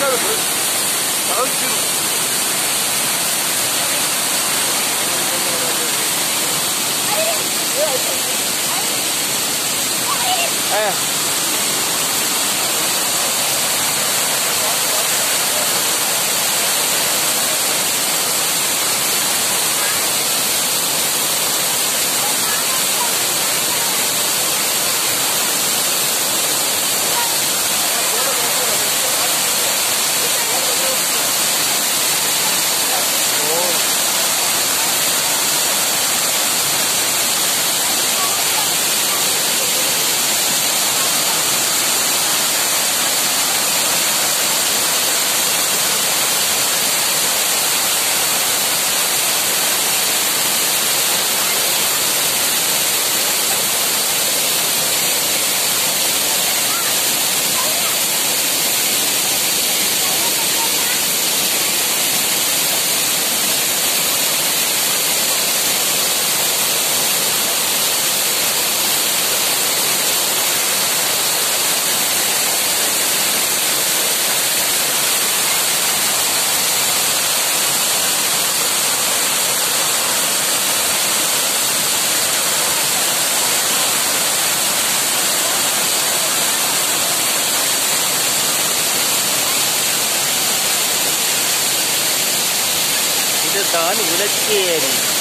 예. 이 เดี๋ยว